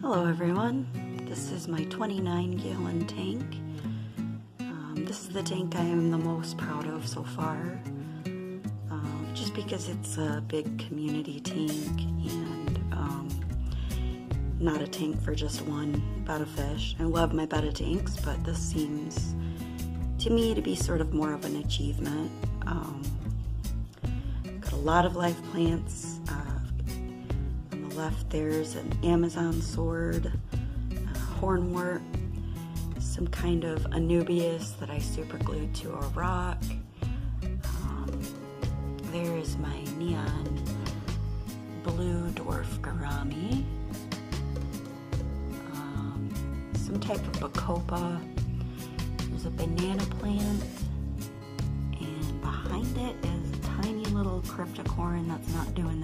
Hello everyone, this is my 29 gallon tank. Um, this is the tank I am the most proud of so far, um, just because it's a big community tank and um, not a tank for just one betta fish. I love my betta tanks, but this seems to me to be sort of more of an achievement. Um, got a lot of live plants. Uh, left there's an Amazon sword, hornwort, some kind of Anubias that I super glued to a rock. Um, there is my neon blue dwarf gourami. Um, some type of bacopa. There's a banana plant. And behind it is a tiny little cryptocoryne that's not doing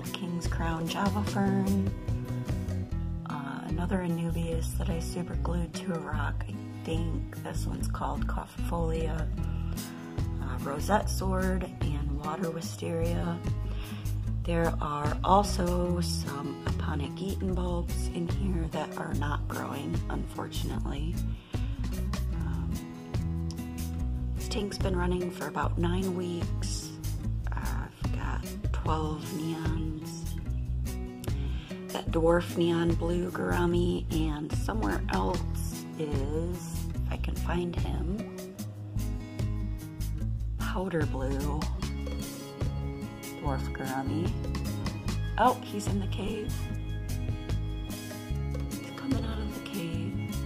called King's Crown Java Fern. Uh, another Anubias that I super glued to a rock. I think this one's called Coffeefolia. Uh, rosette Sword and Water Wisteria. There are also some Aponogeton bulbs in here that are not growing, unfortunately. Um, this tank's been running for about nine weeks. I've got 12 neons. That dwarf neon blue gourami and somewhere else is, if I can find him, powder blue dwarf gourami. Oh, he's in the cave. He's coming out of the cave.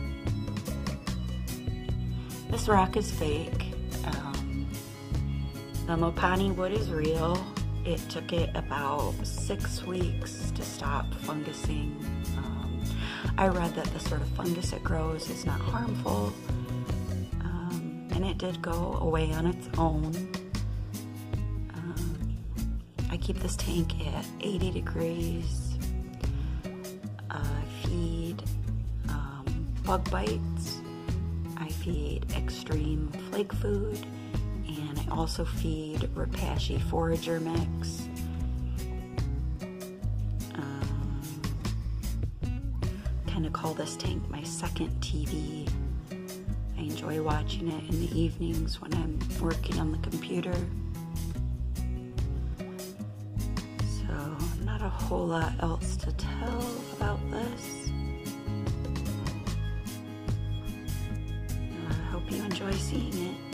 This rock is fake. Um, the Mopani wood is real. It took it about six weeks to stop fungusing. Um, I read that the sort of fungus it grows is not harmful, um, and it did go away on its own. Um, I keep this tank at 80 degrees. I feed um, bug bites. I feed extreme flake food I also feed Repashy forager mix. Um, kind of call this tank my second TV. I enjoy watching it in the evenings when I'm working on the computer. So, not a whole lot else to tell about this. I hope you enjoy seeing it.